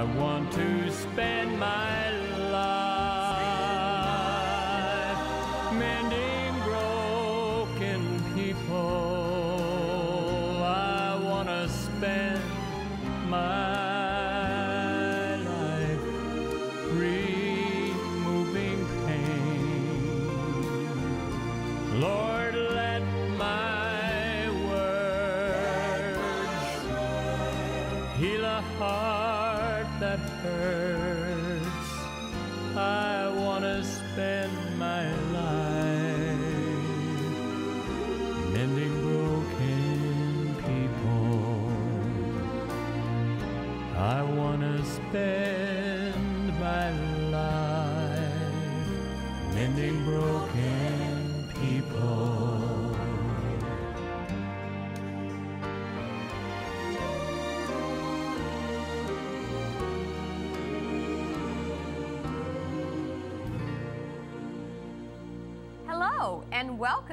I want to spend my life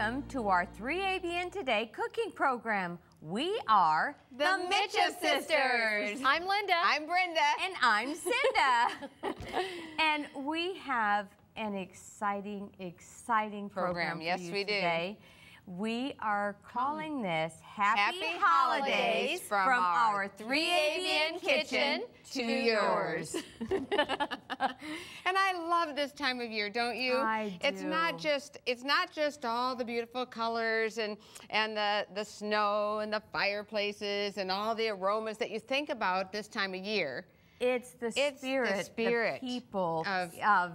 welcome to our 3ABN Today cooking program. We are The Micheff Sisters. I'm Linda. I'm Brenda. and I'm Cinda. and we have an exciting, exciting program, Program. for Yes, you we do. We are calling this Happy, Happy Holidays, from, from our our 3ABN kitchen to yours. And I love this time of year, don't you? I do. It's not just it's not just all the beautiful colors and and the the snow and the fireplaces and all the aromas that you think about this time of year. It's the It's the spirit, spirit people of-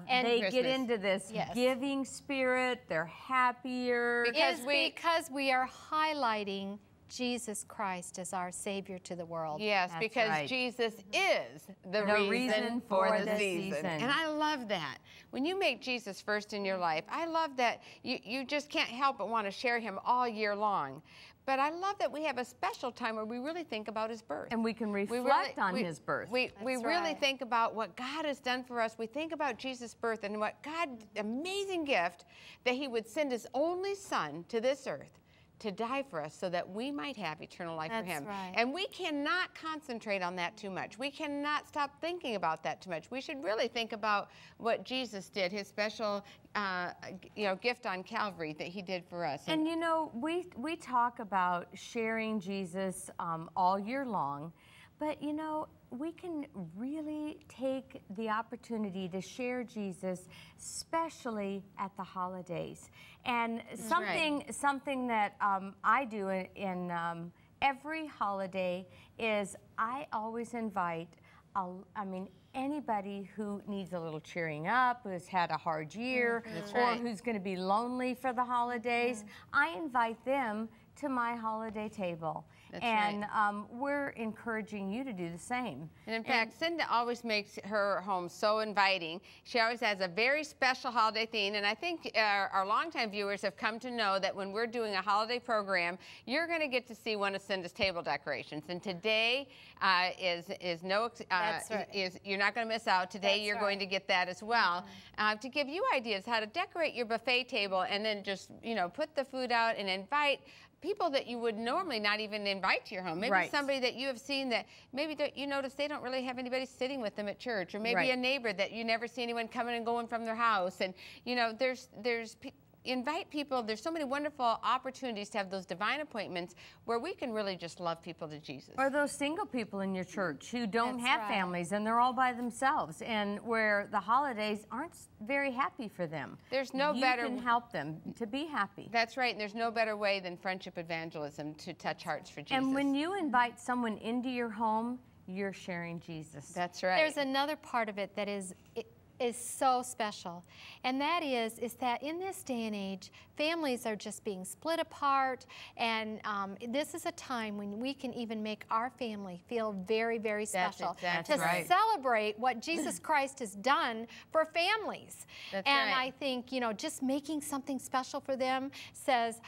And they get into this Yes. giving spirit. They're happier. Because is we- because we are highlighting Jesus Christ as our Savior to the world. Yes, That's because right. Jesus is the, The reason, reason for, for the, the season. season. And I love that. When you make Jesus first in your life, I love that you, you just can't help but want to share him all year long. But I love that we have a special time where we really think about his birth. and we can We reflect really- on we- his birth. We, we really right. think about what God has done for us. We think about Jesus' birth and what God, amazing gift that he would send his only son to this earth to die for us so that we might have eternal life for him. right. And we cannot concentrate on that too much. We cannot stop thinking about that too much. We should really think about what Jesus did, his special uh, you know, gift on Calvary that he did for us. And you know, we we talk about sharing Jesus um, all year long, but you know, we can really take the opportunity to share Jesus, especially at the holidays. And something something that um, I do in, in um, every holiday is I always invite. a- I mean, anybody who needs a little cheering up, who's had a hard year, or right. who's going to be lonely for the holidays, I invite them to my holiday table. That's and right. um, we're encouraging you to do the same. And in fact, Cinda always makes her home so inviting. She always has a very special holiday theme. And I think our, our longtime viewers have come to know that when we're doing a holiday program, you're going to get to see one of Cinda's table decorations. And today uh, is is no uh, right. is you're not going to miss out. Today That's you're right. going to get that as well uh, to give you ideas how to decorate your buffet table and then just you know put the food out and invite people that you would normally not even invite to your home. Maybe Right. somebody that you have seen that maybe that you notice they don't really have anybody sitting with them at church, or maybe Right. a neighbor that you never see anyone coming and going from their house. And you know, there's there's pe- invite people. There's so many wonderful opportunities to have those divine appointments where we can really just love people to Jesus. Or those single people in your church who don't That's have right. families and they're all by themselves, and where the holidays aren't very happy for them. There's no you better- can help them to be happy. That's right. And there's no better way than friendship evangelism to touch hearts for Jesus. And when you invite someone into your home, you're sharing Jesus. that's right. There's another part of it that is i- is so special, and that is is that in this day and age, families are just being split apart, and um, this is a time when we can even make our family feel very, very That's special to right. celebrate what Jesus Christ has done for families. That's and right. I think you know, just making something special for them says,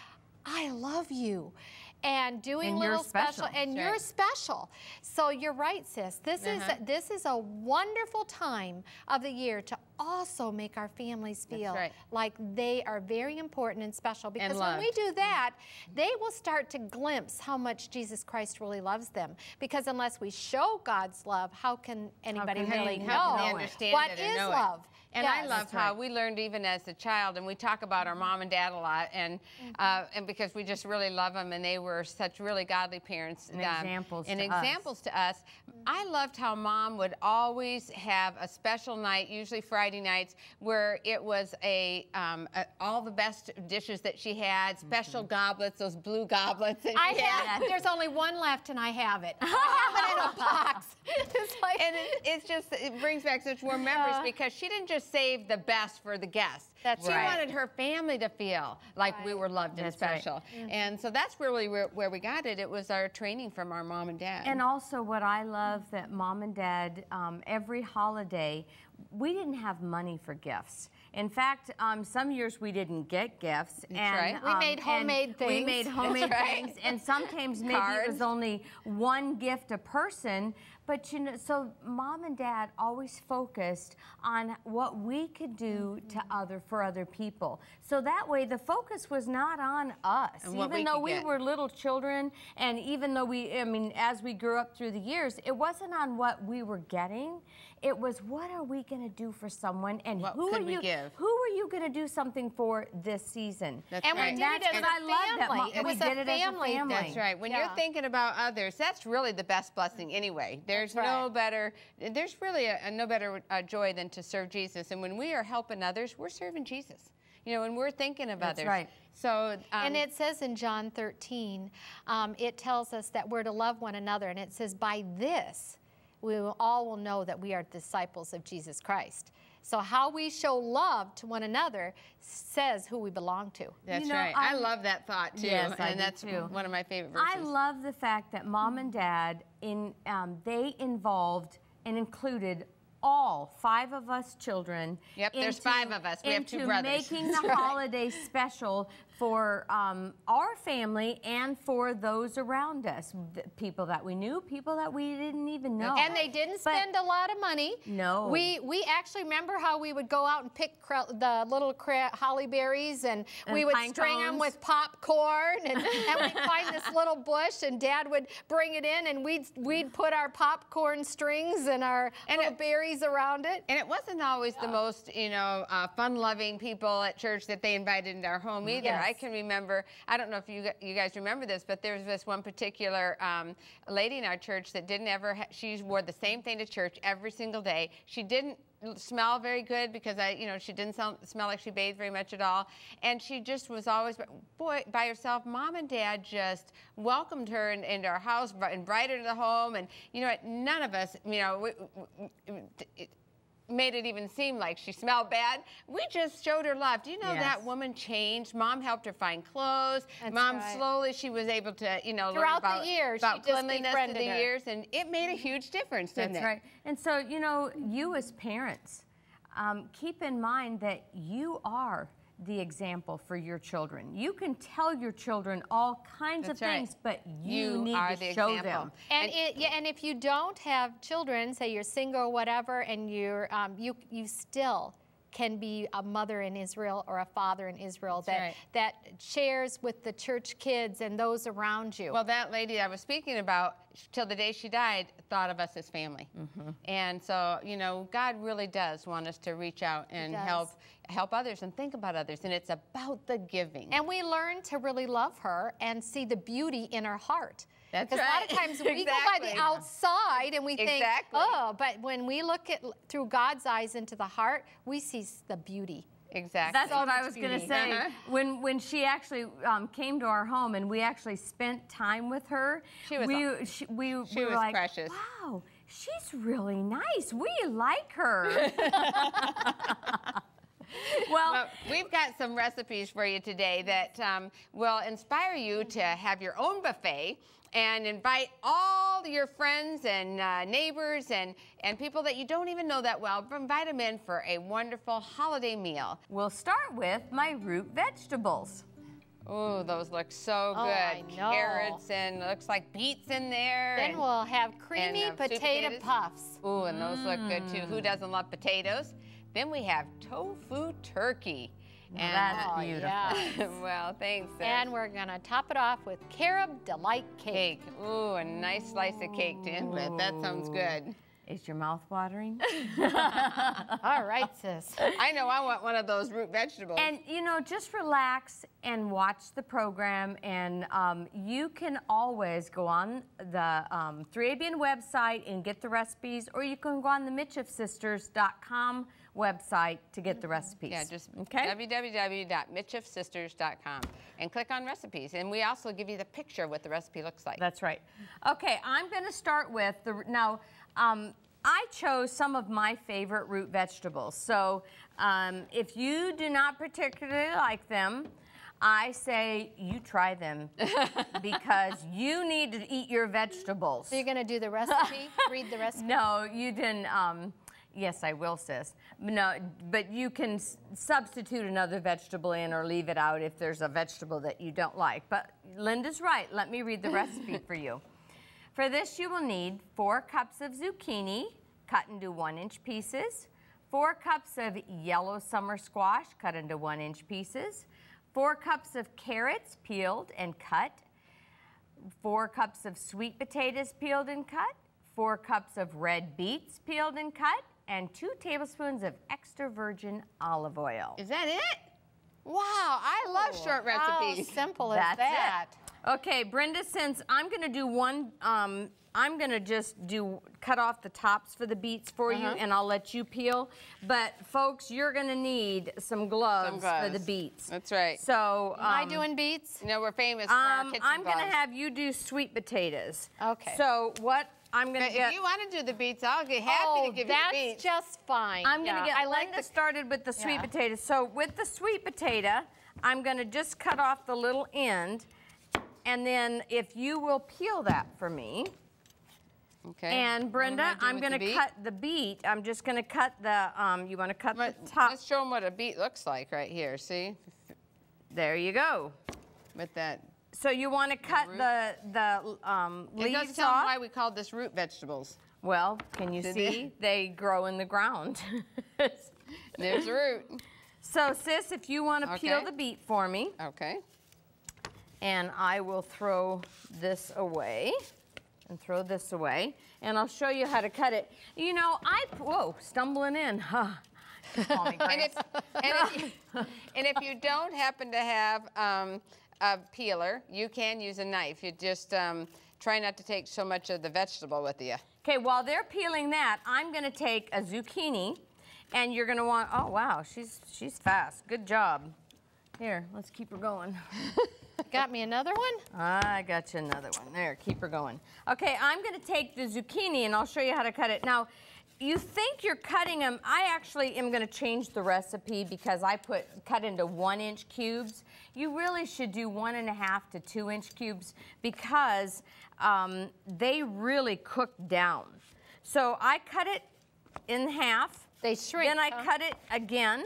"I love you." And doing And you're little special, special. and That's you're special. So you're right, sis. This Uh-huh. is this is a wonderful time of the year to also make our families feel right. like they are very important and special because when we do that, they will start to glimpse how much Jesus Christ really loves them. Because unless we show God's love, how can anybody can really how know what is they understand what it and it? Love? And I love how right. we learned even as a child, and we talk about our mom and dad a lot, and uh, and because we just really love them, and they were such really godly parents And um, examples and to us. examples to us. I loved how mom would always have a special night, usually Friday nights, where it was a, um, a all the best dishes that she had, special goblets, those blue goblets. That I she had. have. There's only one left, and I have it. I have it in a box. It's like, and it, it's just it brings back such warm memories Yeah. because she didn't just save the best for the guests. That's she right. wanted her family to feel like we were loved and That's right. special. And so that's really where, where we got it. It was our training from our mom and dad. And also, what I love that mom and dad, um, every holiday, we didn't have money for gifts. In fact, um, some years we didn't get gifts. and, right. We um, made homemade things. We made homemade right. things, and sometimes maybe it was only one gift a person. But you know, so mom and dad always focused on what we could do mm-hmm. to other for other people. So that way, the focus was not on us, And even we though we get. were little children, and even though we, I mean, as we grew up through the years, it wasn't on what we were getting. It was what are we going to do for someone, and What who are you? give? Who are you going to do something for this season? That's and we right. did that's it as what I a love that family. mo- it we did a it as a family. family. That's right. When Yeah. you're thinking about others, that's really the best blessing anyway. There's That's no better, there's really a, a no better uh, joy than to serve Jesus. And when we are helping others, we're serving Jesus. You know, when we're thinking of That's others. right. So, um, And it says in John 13, um, it tells us that we're to love one another, and it says, by this, we will, all will know that we are disciples of Jesus Christ. So how we show love to one another says who we belong to. That's You know, right. I I'm- love that thought too, Yes, and I do that's too. one of my favorite verses. I love the fact that mom and dad in um, they involved and included all five of us children. Yep, there's five of us. We have two into brothers. making the holiday special for um, our family and for those around us, the people that we knew, people that we didn't even know. And they didn't But- spend a lot of money. No. We we actually remember how we would go out and pick cra- the little cra- holly berries and, And we would pine string them with popcorn and, and we'd find this little bush and Dad would bring it in and we'd we'd put our popcorn strings and our And little it- berries around it. And it wasn't always the most, you know, uh, fun-loving people at church that they invited into our home either. Yes. I can remember. I don't know if you you guys remember this, but there was this one particular um, lady in our church that didn't ever. She wore the same thing to church every single day. She didn't smell very good because I, you know, she didn't smell, smell like she bathed very much at all, and she just was always boy by herself. Mom and Dad just welcomed her in, into our house, invited her to the home, and you know what? None of us, you know, we, we, it, made it even seem like she smelled bad. We just showed her love. Do you know Yes. that woman changed? Mom helped her find clothes. That's Mom right. slowly she was able to, you know, learn Throughout the years, about cleanliness through the her. years, and it made a huge difference, didn't That's it? right. And so, you know, you as parents, um, keep in mind that you are the example for your children. You can tell your children all kinds That's of right. things, but you, You need to the show example. them. And, it, yeah, and if you don't have children, say you're single or whatever, and you're um, you you still can be a mother in Israel or a father in Israel That's that right. that shares with the church kids and those around you. Well, that lady I was speaking about, till the day she died, thought of us as family. Mm-hmm. And so, you know, God really does want us to reach out and does. help help others and think about others. And it's about the giving. and we learn to really love her and see the beauty in her heart. That's Because a lot of times we go by the outside and we think, Exactly. oh, but when we look at through God's eyes into the heart, we see the beauty. exactly. That's what I was going to say. Uh-huh. When when she actually um, came to our home and we actually spent time with her, She was we she, we, she we were was like, precious. wow, she's really nice. We like her. well, Well, we've got some recipes for you today that um, will inspire you to have your own buffet and invite all your friends and uh, neighbors and, and people that you don't even know that well. Invite them in for a wonderful holiday meal. we'll start with my root vegetables. Oh, those look so Oh, I good. know. Carrots and looks like beets in there. Then and- we'll have creamy um, sweet potato puffs. Ooh, and those look good too. Mm. Who doesn't love potatoes? Then we have tofu turkey. Now that's Oh, beautiful. yes. well, thanks. Sis. And we're gonna top it off with carob delight cake. cake. Ooh, a nice slice of cake to end with. That sounds good. Is your mouth watering? All right, sis. I know I want one of those root vegetables. And you know, just relax and watch the program, and um, you can always go on the um, 3ABN website and get the recipes, or you can go on the micheffsisters.com website to get the recipes. yeah, just okay. www.micheffsisters.com and click on recipes. And we also give you the picture of what the recipe looks like. That's right. Okay, I'm going to start with the now. Um, I chose some of my favorite root vegetables. So um, if you do not particularly like them, I say you try them because you need to eat your vegetables. So you're gonna do the recipe? Read the recipe. No, you didn't. Um, yes, I will, sis. No, but you can s- substitute another vegetable in or leave it out if there's a vegetable that you don't like. But Linda's right. Let me read the recipe for you. For this, you will need four cups of zucchini cut into one inch pieces, four cups of yellow summer squash cut into one inch pieces, four cups of carrots peeled and cut, four cups of sweet potatoes peeled and cut, four cups of red beets peeled and cut, and two tablespoons of extra virgin olive oil. Is that it? Wow, I love short How recipes. simple as That's that? it. Okay, Brenda, since I'm gonna do one, um, I'm gonna just do cut off the tops for the beets for you, Uh-huh. and I'll let you peel. But folks, you're gonna need some gloves, Some for the beets. That's right. So Am I um, doing beets? You know, we're famous for our Um, kitchen I'm gonna have you do sweet potatoes. Okay. So what I'm gonna But get. if you want to do the beets, I'll get happy oh, to give that's you the beets. just fine. I'm gonna get I like Linda the started with the sweet Yeah. potatoes. So with the sweet potato, I'm gonna just cut off the little end, and then if you will peel that for me. okay. And Brenda, I doing I'm gonna the cut the beet. I'm just gonna cut the. Um, you want to cut But the top? Let's show them what a beet looks like right here. See, There you go. with that. So you want to cut root. the the um, It does leaves tell 'em off. why we called this root vegetables. Well, can you Did see? They grow in the ground. There's the root. so sis, if you want to peel the beet for me, Okay. and I will throw this away and throw this away and I'll show you how to cut it. You know, I, whoa, stumbling in, huh? And if, and, if you, and if you don't happen to have um, a peeler, you can use a knife. You just um, try not to take so much of the vegetable with you. Okay, while they're peeling that, I'm gonna take a zucchini and you're gonna want, oh wow, she's, she's fast, good job. Here, let's keep her going. Got me another one? I got you another one. There, keep her going. Okay, I'm going to take the zucchini and I'll show you how to cut it. Now, you think you're cutting them. I actually am going to change the recipe because I put cut into one inch cubes. You really should do one and a half to two inch cubes because um, they really cook down. So I cut it in half. They shrink, Then I huh? cut it again.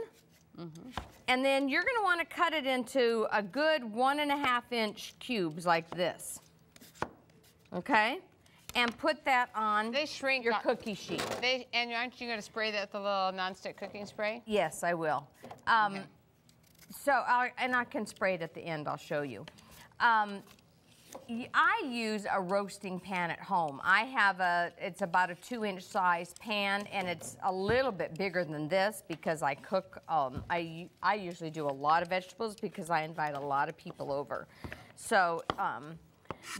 Mm -hmm. And then you're gonna wanna cut it into a good one and a half inch cubes like this. Okay? And put that on They shrink your cookie sheet. They, and aren't you going to spray that with a little nonstick cooking spray? Yes, I will. Um, Okay. So, I, and I can spray it at the end, I'll show you. Um, I use a roasting pan at home. I have a, it's about a two inch size pan and it's a little bit bigger than this because I cook, um, I, I usually do a lot of vegetables because I invite a lot of people over. So um,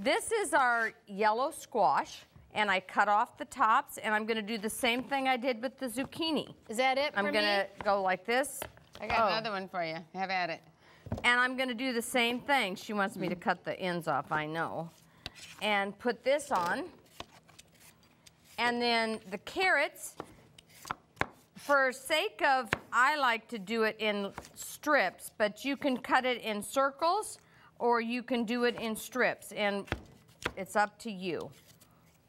this is our yellow squash and I cut off the tops and I'm gonna do the same thing I did with the zucchini. Is that it I'm gonna me? go like this. I got Oh. another one for you. Have at it. And I'm gonna do the same thing. She wants me to cut the ends off, I know. And put this on. And then the carrots, for sake of, I like to do it in strips, but you can cut it in circles or you can do it in strips and it's up to you.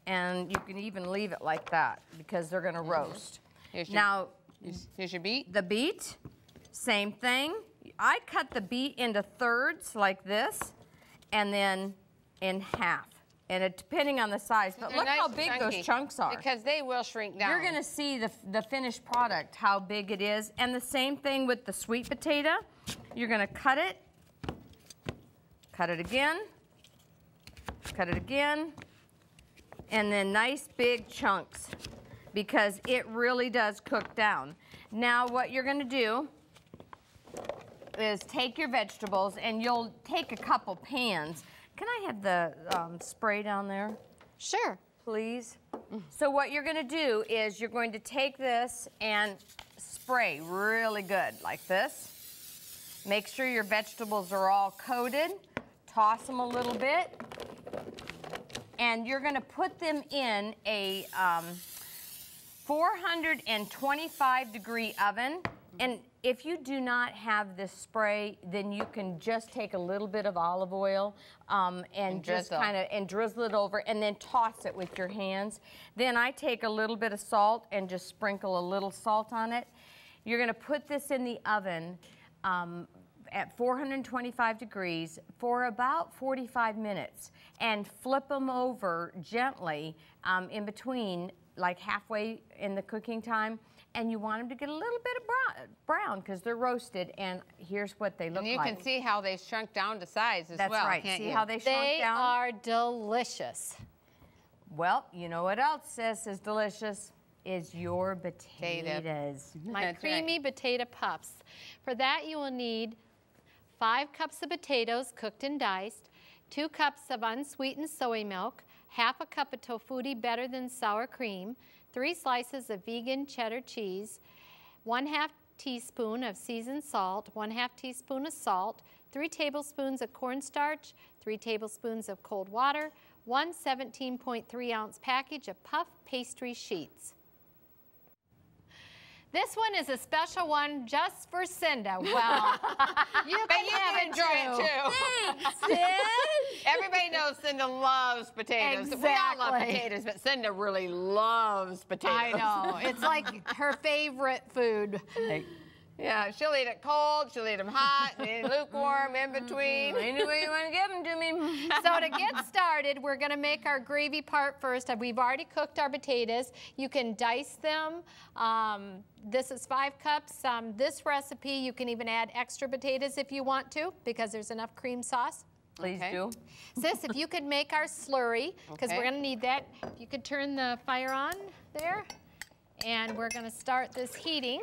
And you can even leave it like that because they're gonna mm-hmm. roast. Here's your- Now, Here's, here's your beet. the beet, same thing. I cut the beet into thirds like this, and then in half. And it, depending on the size, but They're look nice how big those chunks are. Because they will shrink down. You're gonna see the, the finished product, how big it is. And the same thing with the sweet potato. You're gonna cut it, cut it again, cut it again, and then nice big chunks because it really does cook down. Now what you're gonna do is take your vegetables and you'll take a couple pans. Can I have the um, spray down there? Sure. please. So what you're gonna do is you're going to take this and spray really good, like this. Make sure your vegetables are all coated. Toss them a little bit. And you're gonna put them in a um, 425 degree oven. And if you do not have this spray, then you can just take a little bit of olive oil um, and, And just kind of and drizzle it over and then toss it with your hands. Then I take a little bit of salt and just sprinkle a little salt on it. You're gonna put this in the oven um, at 425 degrees for about 45 minutes and flip them over gently um, in between, like halfway in the cooking time. And you want them to get a little bit of brown, brown because they're roasted. And here's what they look like. and you like. can see how they've shrunk down to size as That's well. right. can't See you? how they shrunk They down? are delicious. Well, you know what else, sis, is delicious? Is your Potato. potatoes. My That's right. creamy potato puffs. For that, you will need five cups of potatoes cooked and diced, two cups of unsweetened soy milk, half a cup of Tofutti better than sour cream, three slices of vegan cheddar cheese, one half teaspoon of seasoned salt, one half teaspoon of salt, three tablespoons of cornstarch, three tablespoons of cold water, one 17.3 ounce package of puff pastry sheets. This one is a special one just for Cinda. Well, you can you have can it enjoy it too. Sid. Everybody knows Cinda loves potatoes. Exactly. We all love potatoes, but Cinda really loves potatoes. I know. It's like her favorite food. Yeah, she'll eat it cold, she'll eat them hot, and lukewarm, in between. Any way you want to give them to me. So to get started, we're going to make our gravy part first. Uh, We've already cooked our potatoes. You can dice them. Um, this is five cups. Um, this recipe, you can even add extra potatoes if you want to, because there's enough cream sauce. Please Okay. do. Sis, if you could make our slurry, because we're going to need that. If you could turn the fire on there, and we're going to start this heating.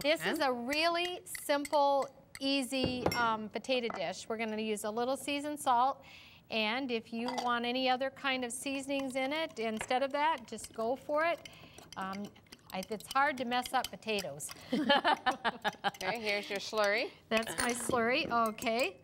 This is a really simple, easy um, potato dish. We're going to use a little seasoned salt, and if you want any other kind of seasonings in it, instead of that, just go for it. Um, I, it's hard to mess up potatoes. Okay, here's your slurry. That's my slurry, okay.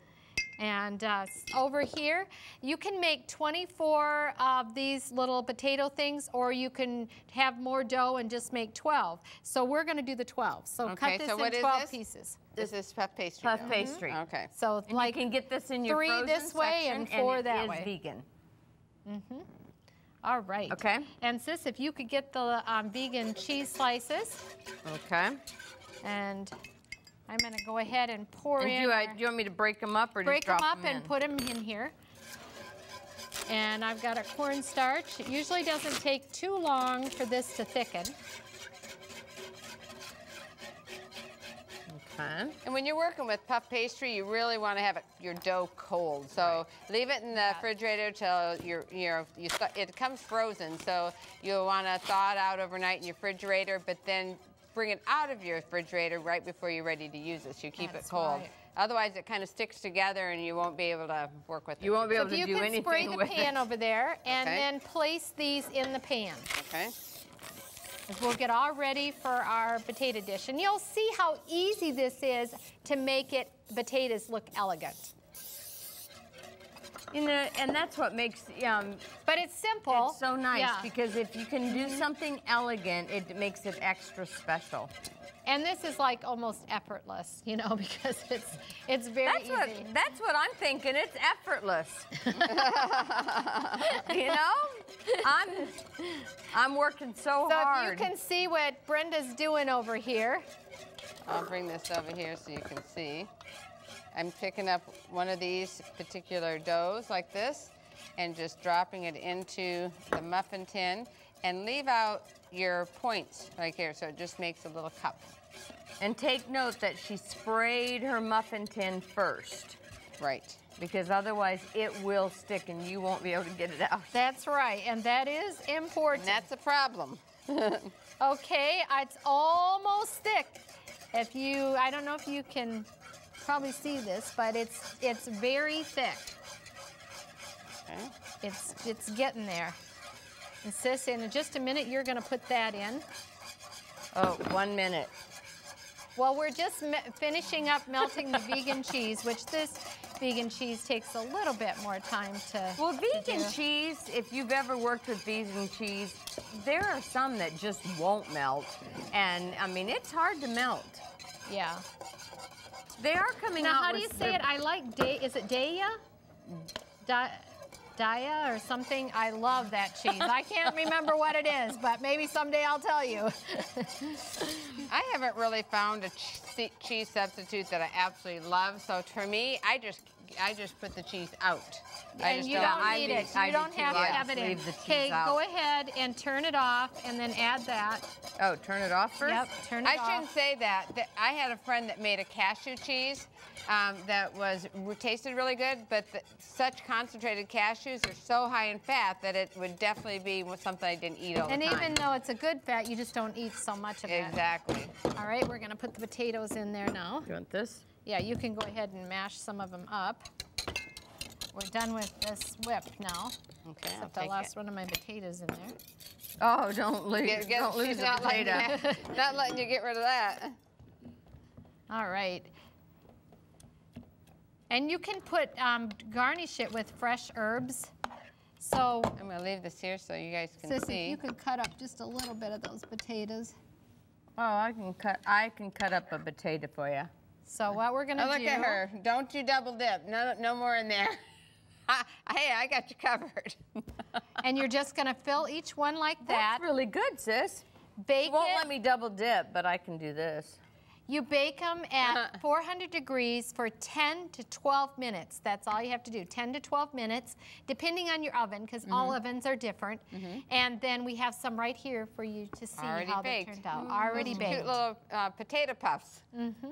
And uh, over here, you can make 24 of these little potato things, or you can have more dough and just make 12. So we're going to do the 12. So Okay, cut this so in 12 this? pieces. This is puff pastry. Puff dough. pastry. Okay. So And like you can get this in your three frozen this way and section, four it that is way. vegan. Mm-hmm. all right. Okay. And sis, if you could get the um, vegan cheese slices, Okay. and I'm going to go ahead and pour And in. do, I, do you want me to break them up or break just them drop up and in? put them in here. And I've got a cornstarch. It usually doesn't take too long for this to thicken. Okay. And when you're working with puff pastry, you really want to have it, your dough cold. So leave it in the refrigerator till you're, you're, you it comes frozen. So you'll want to thaw it out overnight in your refrigerator, but then bring it out of your refrigerator right before you're ready to use it. So you keep That's it cold. right. Otherwise, it kind of sticks together and you won't be able to work with it. You won't be able So able if to you do can spray the pan it. over there and Okay. then place these in the pan. Okay. 'Cause We'll get all ready for our potato dish. And you'll see how easy this is to make it potatoes look elegant. You know, and that's what makes um, But it's simple. it's so nice Yeah. because if you can do something elegant, it makes it extra special. And this is like almost effortless, you know, because it's it's very That's easy. what that's what I'm thinking. It's effortless. you know, I'm I'm working so, hard. So hard. if you can see what Brenda's doing over here, I'll bring this over here so you can see. I'm picking up one of these particular doughs like this and just dropping it into the muffin tin and leave out your points right here so it just makes a little cup. And take note that she sprayed her muffin tin first Right. because otherwise it will stick and you won't be able to get it out. That's right, and that is And important. that's a problem. Okay, it's almost thick. If you, I don't know if you can probably see this, but it's it's very thick. Okay. It's it's getting there. And sis, in just a minute, you're going to put that in. Oh, one minute. Well, we're just finishing up melting the vegan cheese, which this vegan cheese takes a little bit more time to. Well, to vegan do. cheese, if you've ever worked with vegan cheese, there are some that just won't melt. And I mean, it's hard to melt. Yeah. They are coming Now, out how do you say their- it? I like day. Is it Daiya? Di- Daiya or something? I love that cheese. I can't remember what it is, but maybe someday I'll tell you. I haven't really found a che- cheese substitute that I absolutely love. So for me, I just I just put the cheese out. I and just you don't. don't need it. I You do don't have to have it in. the cheese Okay, go ahead and turn it off, and then add that. Oh, turn it off first? Yep, turn it I off. shouldn't say that. That- I had a friend that made a cashew cheese um, that was tasted really good, but the, such concentrated cashews are so high in fat that it would definitely be something I didn't eat all And the time. even though it's a good fat, you just don't eat so much of it. exactly. All right, we're gonna put the potatoes in there now. You want this? Yeah, you can go ahead and mash some of them up. We're done with this whip now. Okay, Except I lost it. one of my potatoes in there. Oh, don't lose, Get- get- don't lose not letting, potato. you, not letting you get rid of that. All right. And you can put, um, garnish it with fresh herbs. So, I'm gonna leave this here so you guys can Sissy, see. if you could cut up just a little bit of those potatoes. Oh, I can cut. I can cut up a potato for you. So what we're gonna Oh, look do? at her. Don't you double dip. No, no more in there. hey, I got you covered. And you're just gonna fill each one like that. That's really good, sis. Bake You won't it. let me double dip, but I can do this. You bake them at 400 degrees for 10 to 12 minutes. That's all you have to do, 10 to 12 minutes, depending on your oven, because all Mm-hmm. ovens are different. And then we have some right here for you to see Already how baked. they turned out. Already Those baked. Cute little uh, potato puffs. Mm-hmm.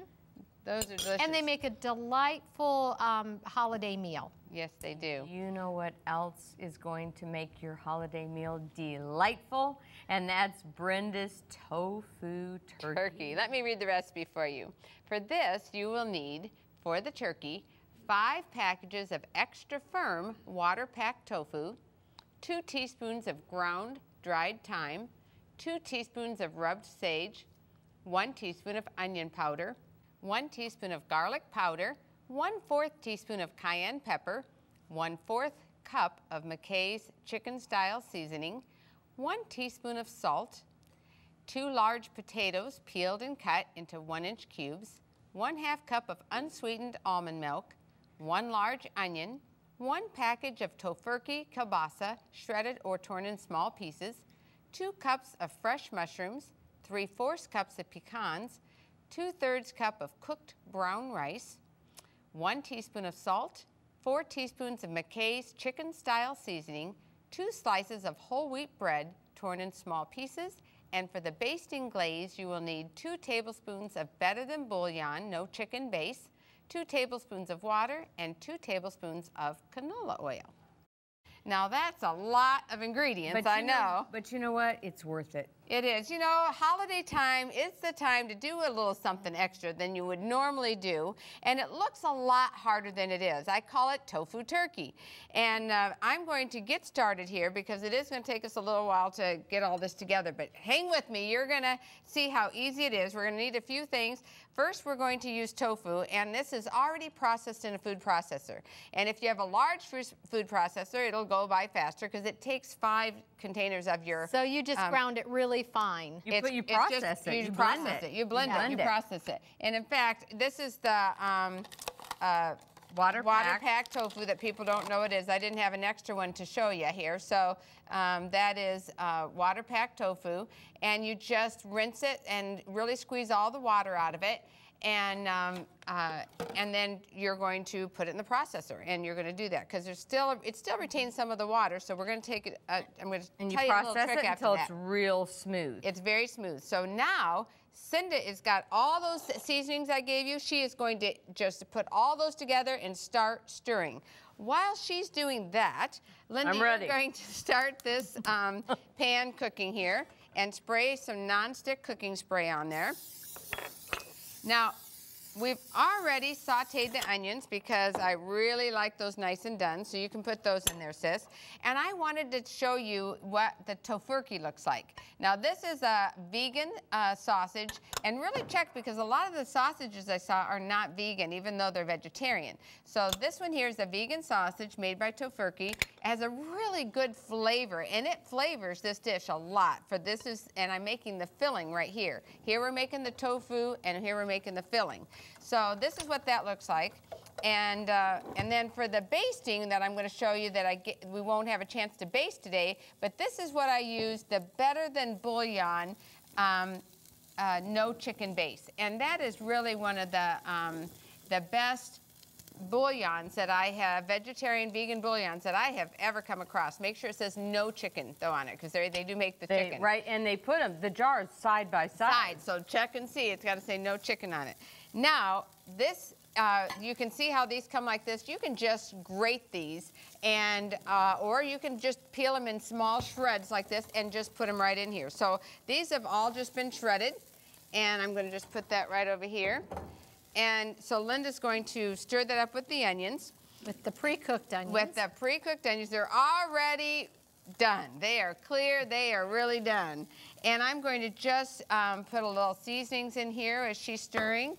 Those are delicious. And they make a delightful um, holiday meal. Yes, they do. You know what else is going to make your holiday meal delightful? And that's Brenda's tofu turkey. Turkey. Let me read the recipe for you. For this, you will need, for the turkey, five packages of extra firm water packed tofu, two teaspoons of ground dried thyme, two teaspoons of rubbed sage, one teaspoon of onion powder, one teaspoon of garlic powder, one fourth teaspoon of cayenne pepper, one fourth cup of McKay's chicken style seasoning, one teaspoon of salt, two large potatoes peeled and cut into one inch cubes, one half cup of unsweetened almond milk, one large onion, one package of Tofurky kielbasa shredded or torn in small pieces, two cups of fresh mushrooms, three fourths cups of pecans, two thirds cup of cooked brown rice, one teaspoon of salt, four teaspoons of McKay's chicken style seasoning, two slices of whole wheat bread torn in small pieces, and for the basting glaze, you will need two tablespoons of better than bouillon, no chicken base, two tablespoons of water, and two tablespoons of canola oil. Now that's a lot of ingredients, I you know. But you know what? It's worth it. It is. You know, holiday time, it's the time to do a little something extra than you would normally do. And it looks a lot harder than it is. I call it tofu turkey. And uh, I'm going to get started here because it is going to take us a little while to get all this together. But hang with me. You're going to see how easy it is. We're going to need a few things. First, we're going to use tofu. And this is already processed in a food processor. And if you have a large fru- food processor, it'll go by faster because it takes five containers of your So you just Um, ground it really fine. You put- you just- process it, You, you process blend it. it. You blend Yeah. it. You Blend it. process it. And in fact, this is the um, uh, Water water pack. pack tofu that people don't know it is. I didn't have an extra one to show you here. So um, that is uh, water pack tofu. And you just rinse it and really squeeze all the water out of it. And, um, uh, and then you're going to put it in the processor. And you're going to do that because there's still, it still retains some of the water. So we're going to take it, uh, I'm going to And you tell you a little process trick it after until that. it's real smooth. It's very smooth. So now Cinda has got all those seasonings I gave you. She is going to just put all those together and start stirring. While she's doing that, Linda, you're going to start this um, pan cooking here and spray some nonstick cooking spray on there. Now, we've already sauteed the onions because I really like those nice and done, so you can put those in there, sis. And I wanted to show you what the Tofurky looks like. Now, this is a vegan uh, sausage, and really check because a lot of the sausages I saw are not vegan, even though they're vegetarian. So this one here is a vegan sausage made by Tofurky. It has a really good flavor, and it flavors this dish a lot. For this is, and I'm making the filling right here. Here we're making the tofu, and here we're making the filling. So this is what that looks like. And, uh, and then for the basting that I'm going to show you that I get, we won't have a chance to baste today, but this is what I use, the Better Than Bouillon um, uh, no chicken base. And that is really one of the, um, the best bouillons that I have, vegetarian, vegan bouillons that I have ever come across. Make sure it says no chicken though on it because they do make the They, chicken. right, and they put them, the jars side by side. Side, so check and see. It's got to say no chicken on it. Now, this, uh, you can see how these come like this. You can just grate these and, uh, or you can just peel them in small shreds like this and just put them right in here. So these have all just been shredded and I'm going to just put that right over here. And so Linda's going to stir that up with the onions. With the pre-cooked onions. With the pre-cooked onions, they're already done. They are clear, they are really done. And I'm going to just um, put a little seasonings in here as she's stirring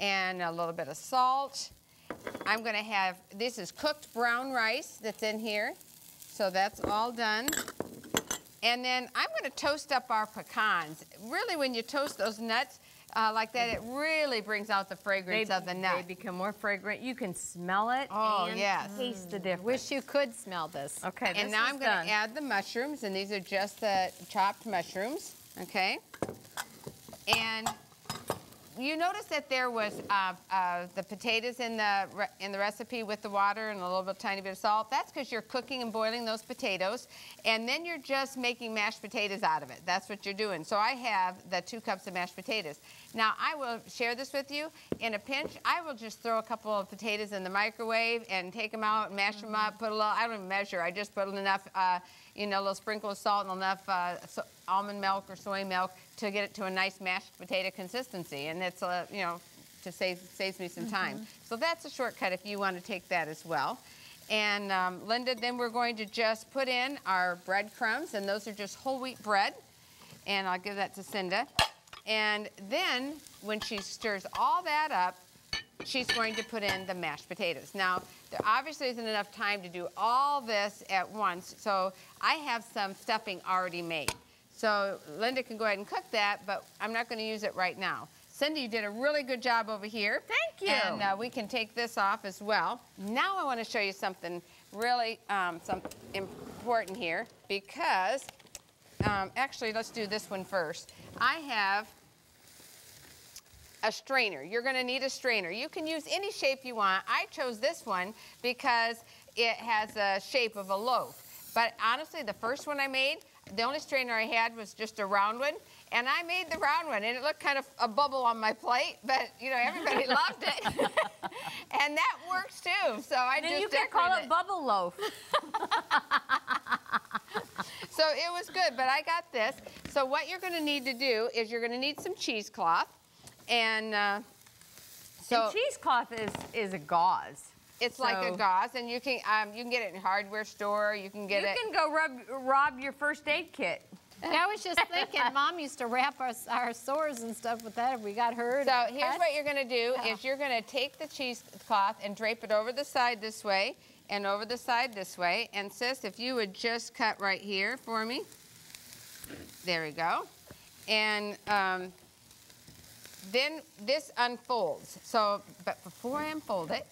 and a little bit of salt. I'm gonna have, this is cooked brown rice that's in here. So that's all done. And then I'm gonna toast up our pecans. Really, when you toast those nuts uh, like that, it really brings out the fragrance of the nut. They become more fragrant. You can smell it Oh, and yes. taste the difference. Wish you could smell this. Okay, And this now I'm going to add the mushrooms, and these are just the chopped mushrooms, okay? And you notice that there was uh, uh, the potatoes in the in the recipe with the water and a little bit tiny bit of salt. That's because you're cooking and boiling those potatoes, and then you're just making mashed potatoes out of it. That's what you're doing. So I have the two cups of mashed potatoes. Now I will share this with you. In a pinch, I will just throw a couple of potatoes in the microwave and take them out, mash them up, put a little. I don't even measure. I just put enough. Uh, you know, a little sprinkle of salt and enough uh, so, almond milk or soy milk to get it to a nice mashed potato consistency. And it's, a, you know, to save, saves me some time. So that's a shortcut if you want to take that as well. And um, Linda, then we're going to just put in our breadcrumbs, and those are just whole wheat bread. And I'll give that to Cinda. And then when she stirs all that up, she's going to put in the mashed potatoes. Now, there obviously isn't enough time to do all this at once, so I have some stuffing already made. So Linda can go ahead and cook that, but I'm not going to use it right now. Cindy, you did a really good job over here. Thank you. And uh, we can take this off as well. Now I want to show you something really um, some important here because, um, actually, let's do this one first. I have a strainer. You're going to need a strainer. You can use any shape you want. I chose this one because it has a shape of a loaf. But honestly, the first one I made, the only strainer I had was just a round one. And I made the round one, and it looked kind of a bubble on my plate, but you know everybody loved it, and that works too. So I then just you can call decorated it bubble loaf. So it was good, but I got this. So what you're going to need to do is you're going to need some cheesecloth, and uh, so and cheesecloth is is a gauze. It's like a gauze, and you can um, you can get it in a hardware store. You can get you it. You can go rub, rob your first aid kit. I was just thinking, Mom used to wrap our, our sores and stuff with that if we got hurt. So here's cut. what you're going to do is you're going to take the cheesecloth and drape it over the side this way and over the side this way. And sis, if you would just cut right here for me. There we go. And um, then this unfolds. So, but before I unfold it,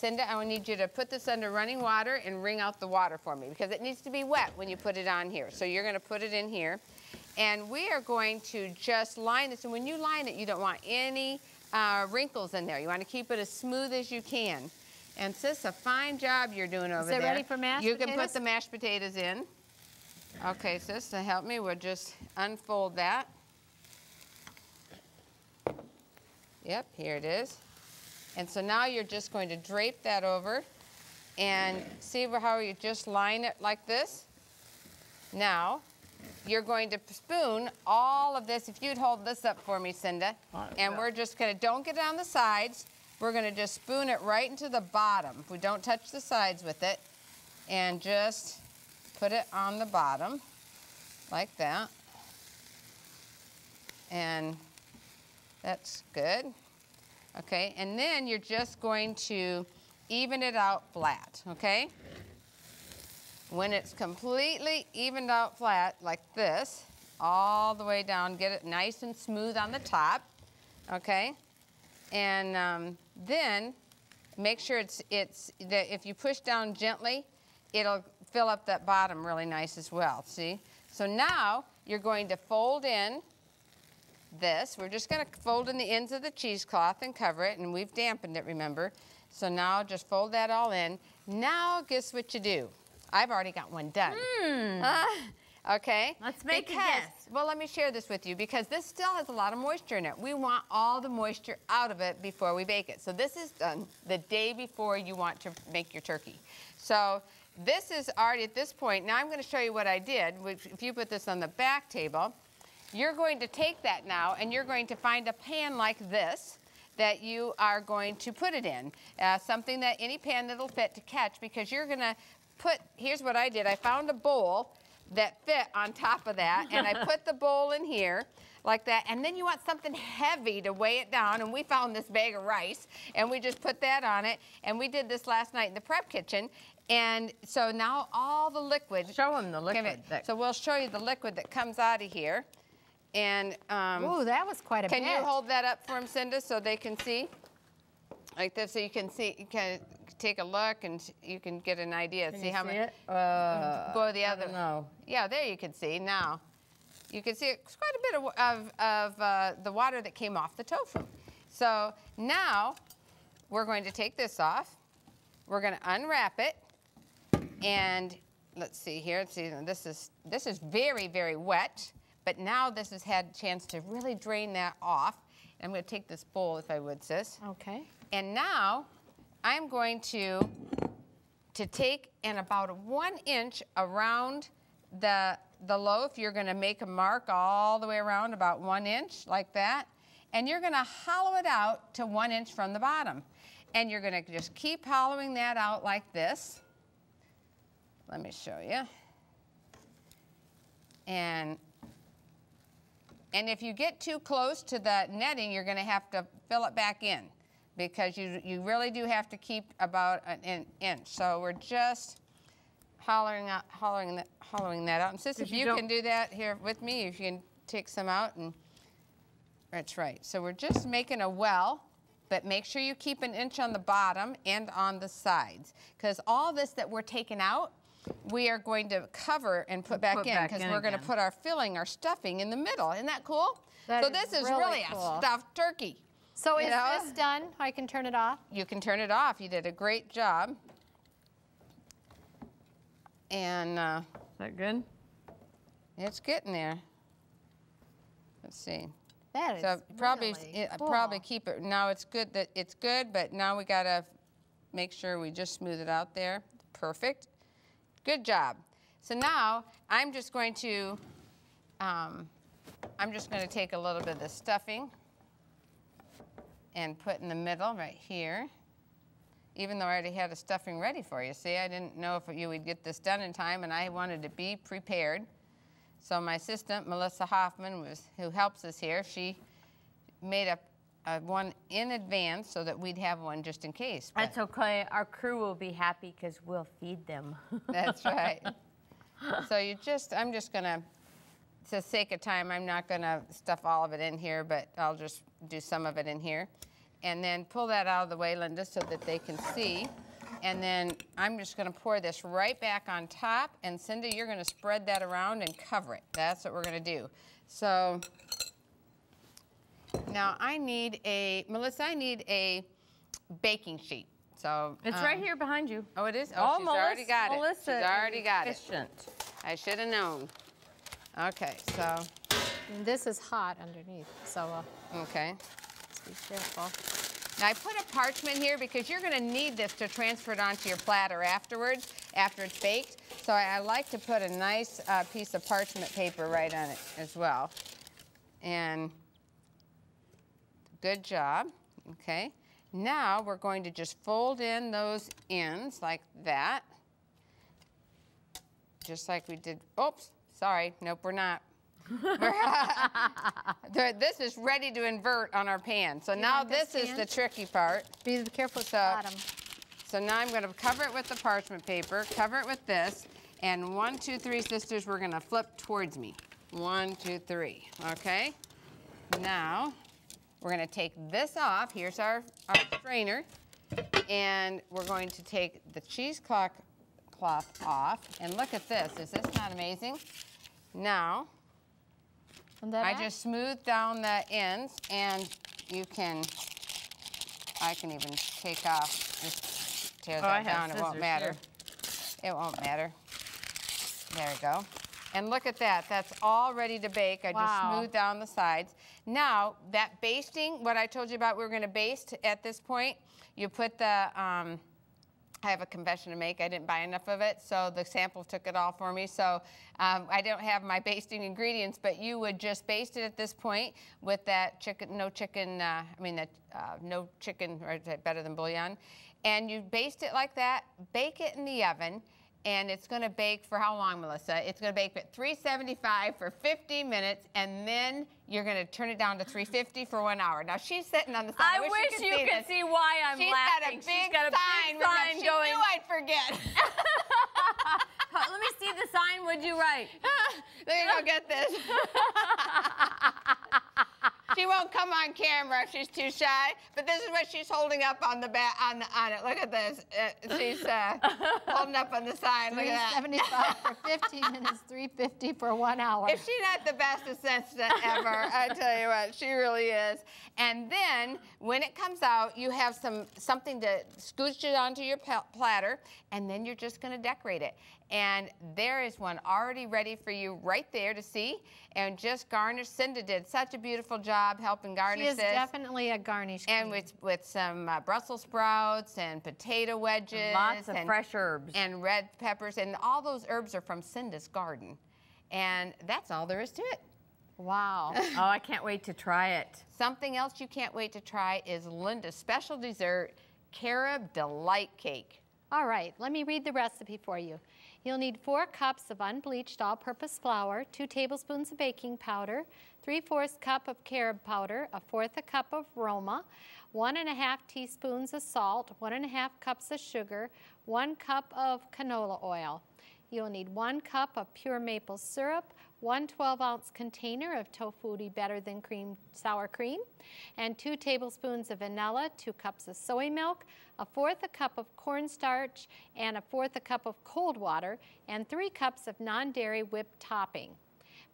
Cinda, I need you to put this under running water and wring out the water for me because it needs to be wet when you put it on here. So you're going to put it in here. And we are going to just line this. And when you line it, you don't want any uh, wrinkles in there. You want to keep it as smooth as you can. And sis, a fine job you're doing over there. Is it ready for mashed You can potatoes? put the mashed potatoes in. Okay, sis, to help me, we'll just unfold that. Yep, here it is. And so now you're just going to drape that over and see how you just line it like this. Now, you're going to spoon all of this. If you'd hold this up for me, Cinda. And we're just going to, don't get it on the sides. We're going to just spoon it right into the bottom. We don't touch the sides with it. And just put it on the bottom like that. And that's good. Okay, and then you're just going to even it out flat, okay? When it's completely evened out flat like this, all the way down, get it nice and smooth on the top, okay? And um, then make sure it's, it's that if you push down gently, it'll fill up that bottom really nice as well, see? So now you're going to fold in this. We're just going to fold in the ends of the cheesecloth and cover it, and we've dampened it, remember? So now just fold that all in. Now guess what you do? I've already got one done. Ah, okay? Hmm. Let's make a because, guess. Well, let me share this with you because this still has a lot of moisture in it. We want all the moisture out of it before we bake it. So this is done the day before you want to make your turkey. So this is already at this point. Now I'm going to show you what I did. Which, if you put this on the back table, you're going to take that now and you're going to find a pan like this that you are going to put it in. Uh, something that any pan that'll fit to catch because you're going to put, here's what I did. I found a bowl that fit on top of that and I put the bowl in here like that and then you want something heavy to weigh it down and we found this bag of rice and we just put that on it and we did this last night in the prep kitchen and so now all the liquid Show 'em the liquid so we'll show you the liquid that comes out of here and um, Ooh, that was quite a can bit. you hold that up for them, Cinda, so they can see? Like this, so you can see, you can take a look and you can get an idea. see how see much? it? Uh, Go the other. don't. Yeah, there you can see now. You can see it's quite a bit of, of, of uh, the water that came off the tofu. So now we're going to take this off. We're going to unwrap it, and let's see here. Let's see, this is this is very very wet, but now this has had a chance to really drain that off. I'm going to take this bowl, if I would, sis. Okay. And now I'm going to to take and about one inch around the the loaf. You're going to make a mark all the way around about one inch like that, and you're going to hollow it out to one inch from the bottom, and you're going to just keep hollowing that out like this. Let me show you. And and if you get too close to the netting, you're going to have to fill it back in because you, you really do have to keep about an inch. So we're just hollering out, hollering that, hollowing that out. And sis, if you you, can do that here with me, if you can take some out and that's right. So we're just making a well, but make sure you keep an inch on the bottom and on the sides because all this that we're taking out, we are going to cover and put back put in because we're going to put our filling, our stuffing in the middle. Isn't that cool? That so is this is really really cool. a stuffed turkey. So You is know? this done? I can turn it off? You can turn it off. You did a great job. And uh, Is that good? it's getting there. Let's see. That is So probably, really it- cool. probably keep it. Now it's good that it's good, but now we gotta make sure we just smooth it out there. Perfect. Good job. So now I'm just going to, um, I'm just going to take a little bit of the stuffing and put in the middle right here. Even though I already had a stuffing ready for you. See, I didn't know if you would get this done in time, and I wanted to be prepared. So my assistant, Melissa Hoffman, was, who helps us here, she made a, a one in advance so that we'd have one just in case. but- That's okay. Our crew will be happy because we'll feed them. That's right. so you just, I'm just gonna, for the sake of time, I'm not gonna stuff all of it in here, but I'll just do some of it in here. and then pull that out of the way, Linda, so that they can see. And then I'm just gonna pour this right back on top, and Cinda, you're gonna spread that around and cover it. That's what we're gonna do. So now I need a, Melissa, I need a baking sheet. So It's um, right here behind you. Oh, it is? Oh, she's already got it. Melissa She's already is got it. efficient. I should have known. Okay, so, And this is hot underneath, so uh, okay. let's be careful. Now I put a parchment here because you're gonna need this to transfer it onto your platter afterwards, after it's baked. So I, I like to put a nice uh, piece of parchment paper right on it as well. And good job, okay. Now we're going to just fold in those ends like that. Just like we did, oops, sorry, nope, we're not. This is ready to invert on our pan. So now this this is the tricky part. Be careful So- bottom. So now I'm going to cover it with the parchment paper, cover it with this, and one, two, three, sisters, we're going to flip towards me. One, two, three, okay? Now, we're going to take this off. Here's our, our strainer. And we're going to take the cheesecloth cloth off. And look at this. Is this not amazing? Now, I back? just smooth down the ends and you can, I can even take off, just tear Oh, that down, it won't matter. It won't matter. There we go. And look at that, that's all ready to bake. I Wow. just smoothed down the sides. Now, that basting, what I told you about we were gonna baste at this point, you put the, um, I have a confession to make. I didn't buy enough of it, so the sample took it all for me. So um, I don't have my basting ingredients, but you would just baste it at this point with that chicken, no chicken, uh, I mean, that uh, no chicken, or better than bouillon. And you baste it like that, bake it in the oven, and it's going to bake for how long, Melissa? It's going to bake at 375 for 50 minutes, and then you're going to turn it down to 350 for one hour. Now she's sitting on the side. I wish you see could see why I'm She's laughing. got a big She's got a sign. big sign she going. knew I'd forget. Let me see the sign. What'd you write? Let me go get this. she won't come on camera. She's too shy. But this is what she's holding up on the back on the, on it. Look at this. Uh, she's uh, holding up on the side. Look at that. 375 for 15 minutes, 350 for one hour. If she's not the best assistant ever, I tell you what, she really is. And then when it comes out, you have some something to scooch it onto your platter, and then you're just going to decorate it. And there is one already ready for you right there to see. And just garnish. Cinda did such a beautiful job helping garnish she is this. definitely a garnish and queen. with with some uh, Brussels sprouts and potato wedges, Lots of and- fresh herbs. and red peppers, and all those herbs are from Cinda's garden. And that's all there is to it. Wow. oh, I can't wait to try it. Something else you can't wait to try is Linda's special dessert, carob delight cake. All right, let me read the recipe for you. You'll need four cups of unbleached all-purpose flour, two tablespoons of baking powder, three-fourths cup of carob powder, a fourth a cup of Roma, one and a half teaspoons of salt, one and a half cups of sugar, one cup of canola oil. You'll need one cup of pure maple syrup, one 12-ounce container of tofutti better than cream sour cream, and two tablespoons of vanilla, two cups of soy milk, a fourth a cup of cornstarch, and a fourth a cup of cold water, and three cups of non-dairy whipped topping.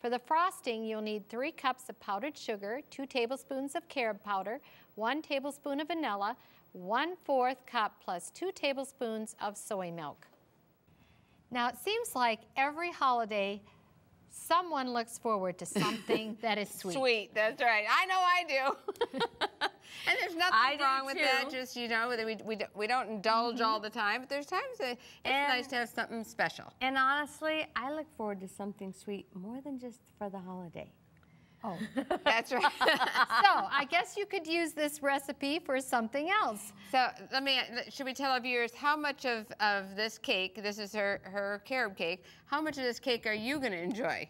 For the frosting, you'll need three cups of powdered sugar, two tablespoons of carob powder, one tablespoon of vanilla, one fourth cup plus two tablespoons of soy milk. Now, it seems like every holiday, someone looks forward to something that is sweet. Sweet, that's right. I know I do. and there's nothing I wrong with that. Just you know, we, we, we don't indulge all mm-hmm. the time, but there's times that it's And- nice to have something special. And honestly, I look forward to something sweet more than just for the holiday. Oh. That's right. so, I guess you could use this recipe for something else. So let me, should we tell our viewers how much of, of this cake, this is her, her carob cake, how much of this cake are you going to enjoy?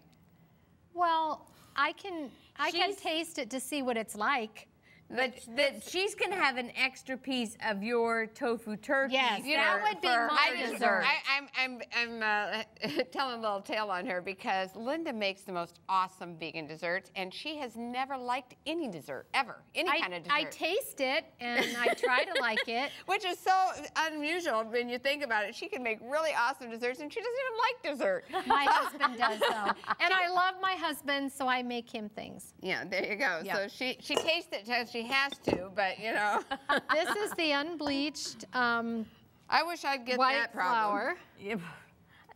Well, I can I can taste it to see what it's like. But that she's gonna have an extra piece of your tofu turkey. Yes, for, that would be my dessert. dessert. I, I'm, I'm, I'm uh, telling a little tale on her because Linda makes the most awesome vegan desserts, and she has never liked any dessert ever, any I, kind of dessert. I taste it and I try to like it. which is so unusual when you think about it. She can make really awesome desserts, and she doesn't even like dessert. My husband does though. And I love my husband, so I make him things. Yeah, there you go. Yeah. So she she tastes it because she has to, but you know, This is the unbleached um, I wish I'd get white that problem. flour. Yep.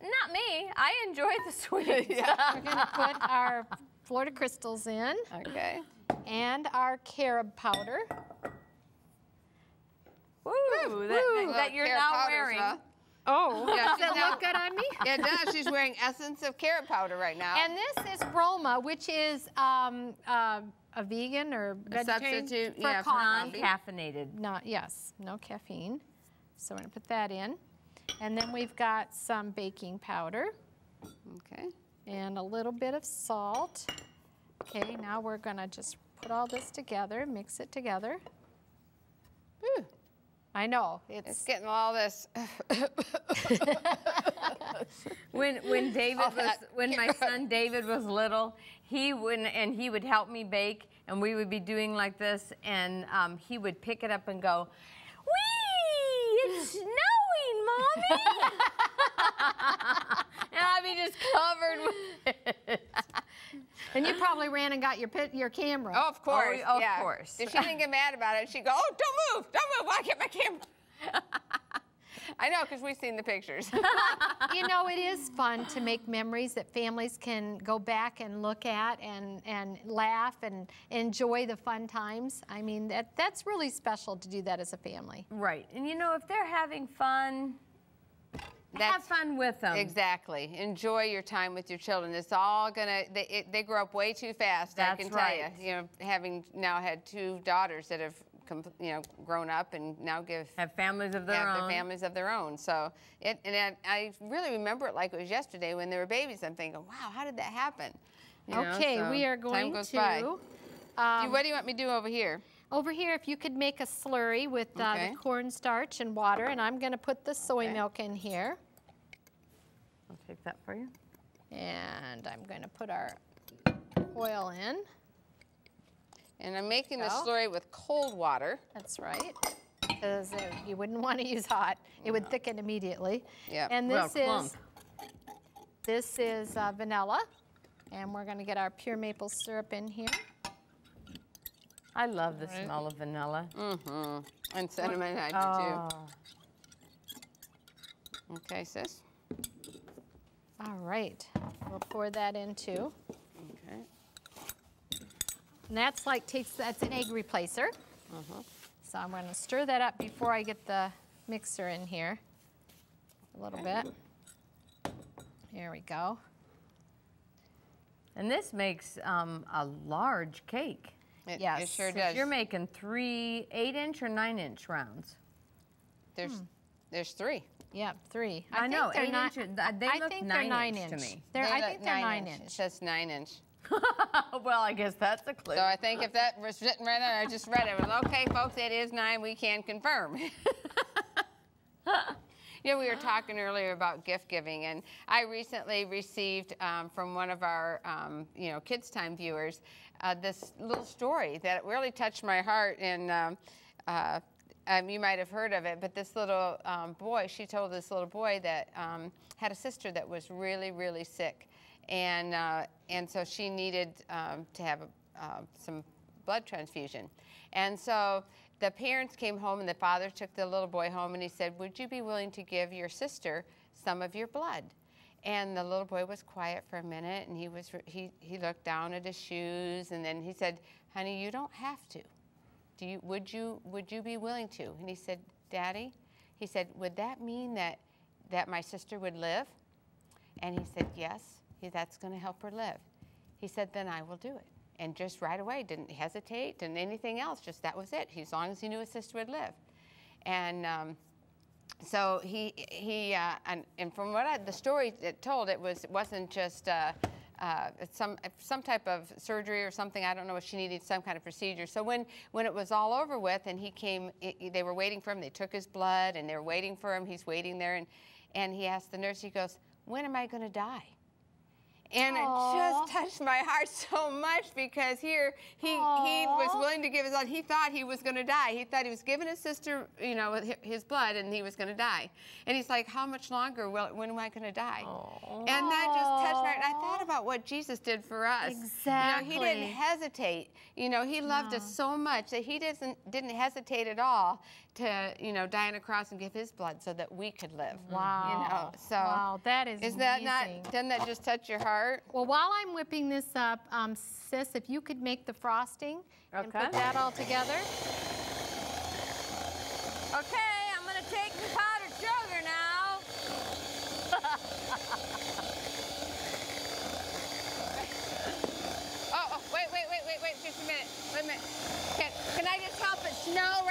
Not me. I enjoy the sweet. yeah. We're gonna put our Florida crystals in Okay. and our carob powder. Woo, that, that, that you're Carrot now powders, wearing. huh? Oh, Yeah, does she's that now- look good on me? Yeah, it does. She's wearing essence of carob powder right now. And this is Roma, which is um, uh, a vegan or vegetarian substitute, for yeah, coffee. Non-caffeinated. Not yes, no caffeine. So we're gonna put that in, and then we've got some baking powder okay. and a little bit of salt. Okay, now we're gonna just put all this together, mix it together. Whew, I know it's it's getting all this. When when David was when my son David was little, he would and he would help me bake, and we would be doing like this, and um, he would pick it up and go, "Wee, it's snowing, mommy!" and I'd be just covered with it. and you probably ran and got your pit, your camera. Oh, of course. Oh, of yeah. course. If she didn't get mad about it, she'd go, "Oh, don't move, don't move! I get my camera." I know, because we've seen the pictures. you know, it is fun to make memories that families can go back and look at and, and laugh and enjoy the fun times. I mean, that, that's really special to do that as a family. Right, and you know if they're having fun, have fun with them. exactly. Enjoy your time with your children. It's all gonna. They, it, they grow up way too fast. I That's can tell you. You know, having now had two daughters that have, com- you know, grown up and now give Have families of their have own. their families of their own. So it, and I, I really remember it like it was yesterday when they were babies. I'm thinking, wow, how did that happen? You know, okay, so we are time going goes to. by. You- um, what do you want me to do over here? over here, if you could make a slurry with uh, Okay. the cornstarch and water, and I'm going to put the soy Okay. milk in here. I'll take that for you. And I'm going to put our oil in. And I'm making the Go. slurry with cold water. That's right. Because you wouldn't want to use hot. It would thicken immediately. Yep. And Well, this is this is uh, vanilla, and we're going to get our pure maple syrup in here. I love the smell of vanilla. Mm-hmm. And cinnamon, I do Oh. too. Okay, sis. All right, we'll pour that into. Okay. And that's like takes that's an egg replacer. So I'm going to stir that up before I get the mixer in here. A little bit. Here we go. And this makes um, a large cake. It, it Yes, sure 'Cause does. You're making three, eight inch or nine inch rounds. There's, there's three. Yeah, three. I think know, they're eight ni- inch, they I look think they're nine nine inch inch. to me. They're, They I think they're nine It inch. says nine inch. well, I guess that's a clue. So I think if that was written right there, I just read it. It was okay, folks. It is nine. We can confirm. you know, we were talking earlier about gift giving, and I recently received um, from one of our, um, you know, Kids Time viewers, uh, this little story that really touched my heart. And um, uh, um, you might have heard of it, but this little um, boy, she told this little boy that um, had a sister that was really, really sick, and uh, and so she needed um, to have uh, some blood transfusion, and so the parents came home and the father took the little boy home and he said, "Would you be willing to give your sister some of your blood?" And the little boy was quiet for a minute, and he was he he looked down at his shoes, and then he said, "Honey, you don't have to." do you would you would you be willing to? And he said daddy? He said would that mean that that my sister would live? And he said yes he, that's going to help her live he said then i will do it and just right away didn't hesitate and anything else just that was it he, as long as he knew his sister would live and um, so he he uh, and, and from what I, the story it told it was it wasn't just uh, uh, some some type of surgery or something. I don't know if she needed some kind of procedure. So when when it was all over with, and he came, it, they were waiting for him. They took his blood, and they were waiting for him. He's waiting there, and and he asked the nurse. He goes, "When am I going to die?" And Aw. it just touched my heart so much because here he he was willing to give his blood. He thought he was going to die. He thought he was giving his sister, you know, his blood, and he was going to die. And he's like, "How much longer? Will, when am I going to die?" And that just touched my heart. And I thought about what Jesus did for us. You know, he didn't hesitate. You know, he loved us so much that he doesn't didn't hesitate at all to you know die on a cross and give his blood so that we could live. Wow. You know, so Wow, that is is that amazing. not? Doesn't that just touch your heart? Well, while I'm whipping this up, um, sis, if you could make the frosting and Okay. put that all together. Okay, I'm gonna take the powdered sugar now. Oh, oh, wait, wait, wait, wait, wait, just a minute. Wait a minute. Can, can I just help it snow right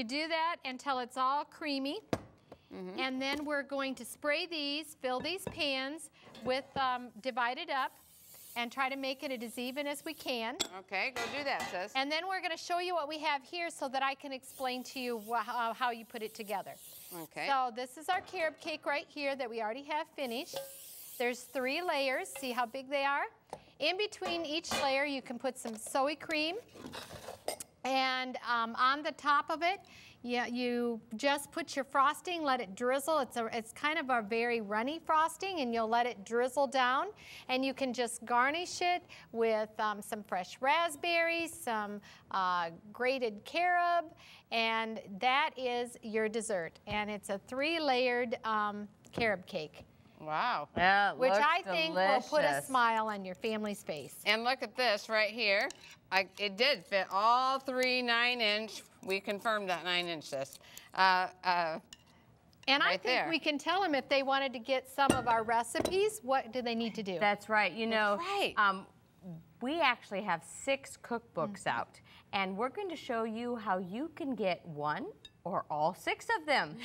You do that until it's all creamy. And then we're going to spray these, fill these pans with um, divided up, and try to make it as even as we can. Okay, go do that, sis. And then we're going to show you what we have here so that I can explain to you how, how you put it together. Okay. So this is our carob cake right here that we already have finished. There's three layers. See how big they are? In between each layer, you can put some soy cream. And um, on the top of it, yeah, you just put your frosting, let it drizzle. It's, a, it's kind of a very runny frosting, and you'll let it drizzle down. And you can just garnish it with um, some fresh raspberries, some uh, grated carob, and that is your dessert. And it's a three-layered um, carob cake, wow. Yeah, which I think will put a smile on your family's face. And look at this right here. I, it did fit all three nine inch. We confirmed that nine inch sis. Uh, uh, And I think there. we can tell them if they wanted to get some of our recipes, what do they need to do? That's right. You know, right. Um, we actually have six cookbooks out, and we're going to show you how you can get one or all six of them.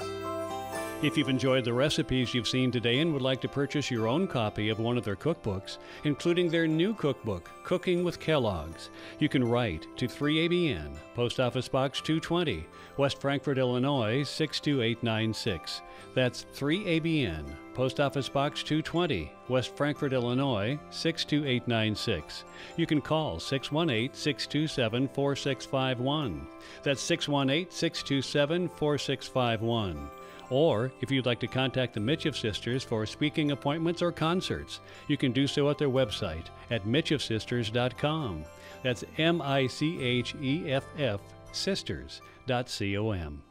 If you've enjoyed the recipes you've seen today and would like to purchase your own copy of one of their cookbooks, including their new cookbook, Cooking with Kellogg's, you can write to 3ABN, Post Office Box 220, West Frankfort, Illinois 62896. That's 3ABN, Post Office Box 220, West Frankfort, Illinois 62896. You can call 618 627 4651. That's 618 627 4651. Or, if you'd like to contact the Micheff Sisters for speaking appointments or concerts, you can do so at their website at micheffsisters.com. That's M I C H E F F sisters.com.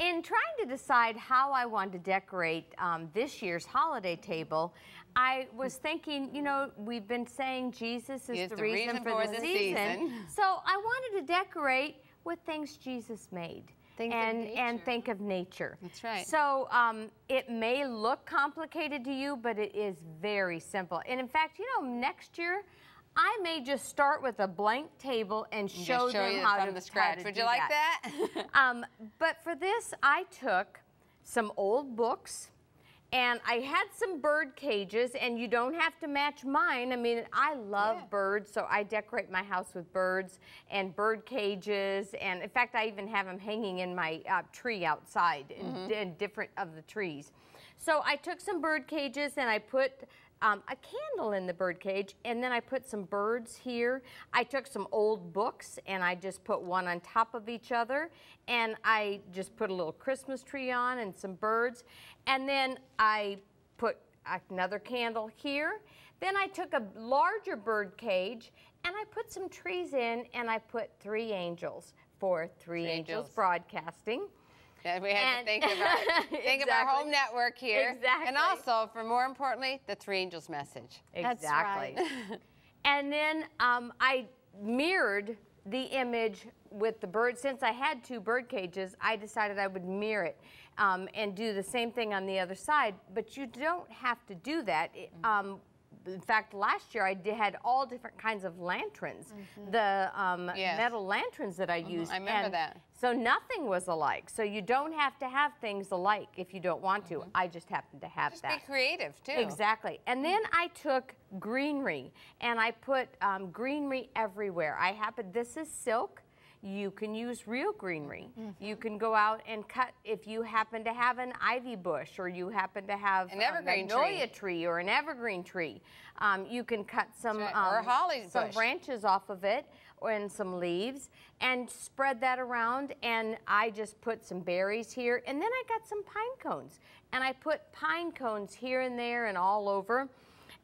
In trying to decide how I want to decorate um, this year's holiday table, I was thinking, you know, we've been saying Jesus is is the, the reason, reason for, for the, the season. season. So I wanted to decorate with things Jesus made. Things of and, and think of nature. That's right. So um, it may look complicated to you, but it is very simple. And in fact, you know, next year I may just start with a blank table and show, show them how from to the how scratch. to Would you like that? um, but for this, I took some old books and I had some bird cages, and you don't have to match mine. I mean, I love Yeah. birds, so I decorate my house with birds and bird cages. And in fact, I even have them hanging in my uh, tree outside in, in different of the trees. So I took some bird cages and I put um, a candle in the bird cage, and then I put some birds here. I took some old books and I just put one on top of each other, and I just put a little Christmas tree on and some birds, and then I put another candle here. Then I took a larger bird cage and I put some trees in, and I put three angels for Three, Three angels angels. Broadcasting. Yeah, we had And- to think of our, think of our home network here. Exactly. And also, for more importantly, the Three Angels message. Exactly. right. and then um, I mirrored the image with the bird. Since I had two bird cages, I decided I would mirror it um, and do the same thing on the other side. But you don't have to do that. It- Um, in fact, last year I did, had all different kinds of lanterns, the um, Yes. metal lanterns that I used. I remember and that. So nothing was alike. So you don't have to have things alike if you don't want to. I just happen to have Just that. be creative, too. Exactly. And then I took greenery and I put um, greenery everywhere. I happen, this is silk. You can use real greenery. You can go out and cut if you happen to have an ivy bush or you happen to have An a evergreen magnolia tree. tree or an evergreen tree. Um, you can cut some right. Or um, holly some bush. branches off of it and some leaves and spread that around and I just put some berries here and then I got some pine cones and I put pine cones here and there and all over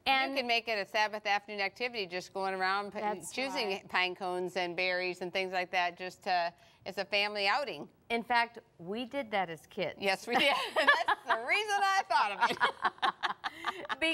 and you can make it a Sabbath afternoon activity, just going around choosing right. pine cones and berries and things like that. Just uh, to, it's a family outing. in fact we did that as kids Yes, we did. That's the reason I thought of it.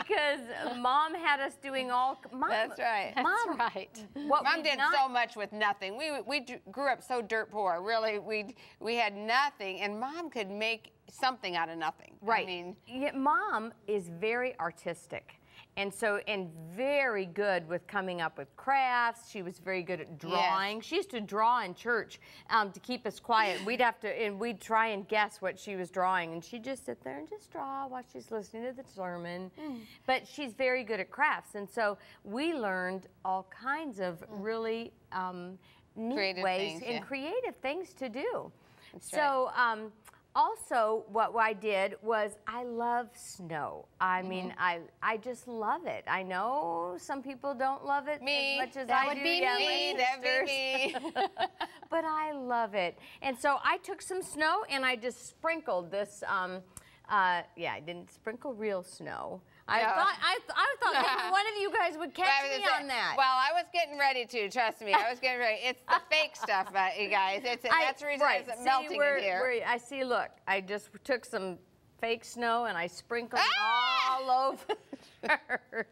because mom had us doing all mom, That's right. That's Mom, right. what Mom did not, so much with nothing. We we d- grew up so dirt poor. Really, we we had nothing, and Mom could make something out of nothing. Right. I mean, Yeah, mom is very artistic. And so, and very good with coming up with crafts. She was very good at drawing. She used to draw in church um, to keep us quiet. We'd have to, and we'd try and guess what she was drawing. And she'd just sit there and just draw while she's listening to the sermon. Mm. But she's very good at crafts. And so we learned all kinds of Mm. really um, neat Creative ways things, and yeah. creative things to do. That's so, um, also, what I did was I love snow. I Mm-hmm. mean, I I just love it. I know some people don't love it Me. as much as That I would do. be yeah, me, that'd be me. but I love it. And so I took some snow and I just sprinkled this. Um, uh, yeah, I didn't sprinkle real snow. I No. thought I, th- I thought maybe one of you guys would catch me on that. Well, I was getting ready to. Trust me, I was getting ready. It's the fake stuff, uh, you guys. It's I- that's the reason right. it's see, melting where, in here. where I see. Look, I just took some fake snow and I sprinkled it Ah! all over.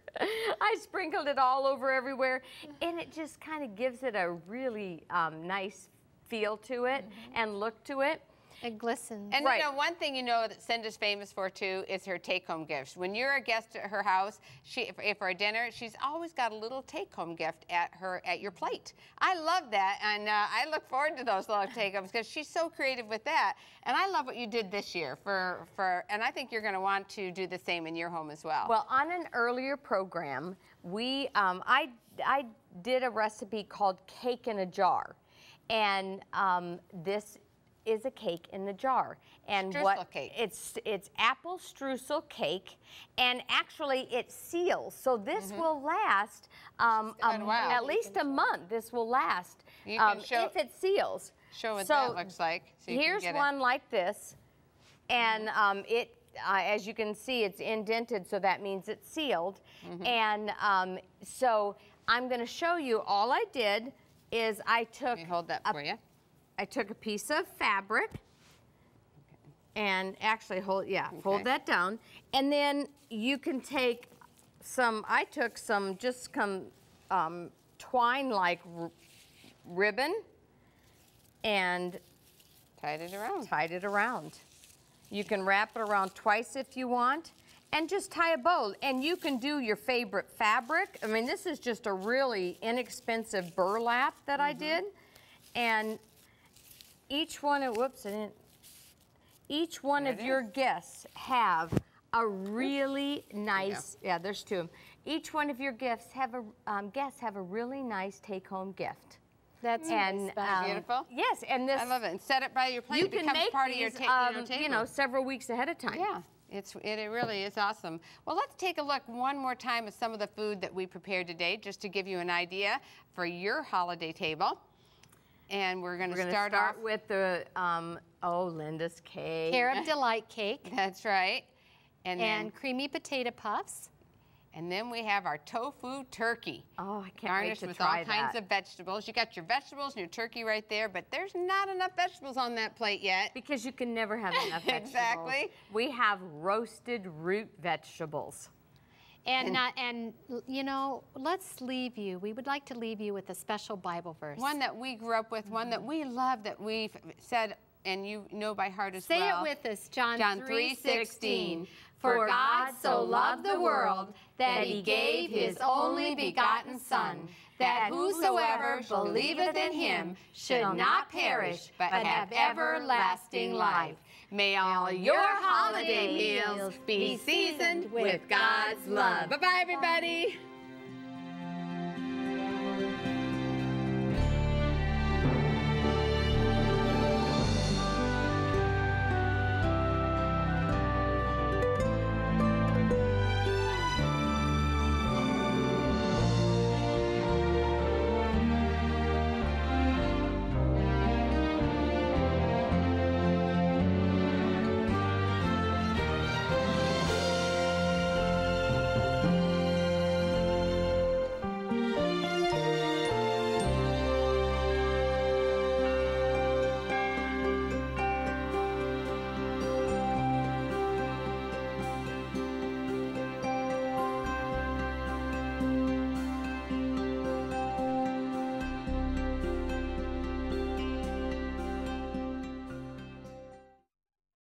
I sprinkled it all over everywhere, and it just kind of gives it a really um, nice feel to it and look to it. It glistens. And Right. you know, one thing you know that Cinda's famous for too is her take-home gifts. When you're a guest at her house, she if, if for a dinner, she's always got a little take-home gift at her at your plate. I love that, and uh, I look forward to those little take-homes because she's so creative with that. And I love what you did this year for for, and I think you're going to want to do the same in your home as well. Well, on an earlier program, we um, I I did a recipe called cake in a jar, and um, this is a cake in the jar. And Streusel what cake. it's it's apple streusel cake, and actually it seals. So this will last um, a a- at least a month. This will last um, show- if it seals. Show what so that looks like. So here's get it. one like this, and um, it, uh, as you can see, it's indented, so that means it's sealed. Mm-hmm. And um, so I'm going to show you. All I did is I took Let me hold that a- for you. I took a piece of fabric and actually hold yeah Okay. fold that down and then you can take some I took some just some um, twine like r- ribbon and Tied it around. tied it around. You can wrap it around twice if you want and just tie a bow. And you can do your favorite fabric. I mean, this is just a really inexpensive burlap that I did. And each one of, whoops, I didn't, each one There of it your is. guests have a really nice, yeah, there's two. of 'em. Each one of your gifts have a, um, guests have a really nice take-home gift. That's And really special. um, Beautiful. Yes, and this I love it. And set it by your plate. you it can becomes make part these, of your, ta- you know, um, table. you know, several weeks ahead of time. Yeah, it's it, it really is awesome. Well, let's take a look one more time at some of the food that we prepared today, just to give you an idea for your holiday table. And we're going to start, start, off. with the um, oh Linda's cake. Carob Delight Cake That's right. And, and then creamy potato puffs. And then we have our tofu turkey. Oh, I can't wait Garnished to with all kinds of vegetables. You got your vegetables and your turkey right there, but there's not enough vegetables on that plate yet. Because you can never have enough vegetables. Exactly. We have roasted root vegetables. And, and, and you know, let's leave you. We would like to leave you with a special Bible verse. One that we grew up with, one that we mm-hmm. love, that we've said and you know by heart as Say well. Say it with us, John, John 3:16. 3:16. For God so loved the world that he gave his only begotten Son, that whosoever believeth in him should not perish, but have everlasting life. May all your holiday meals be seasoned with God's love. Bye bye, everybody.